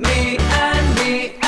Me and me.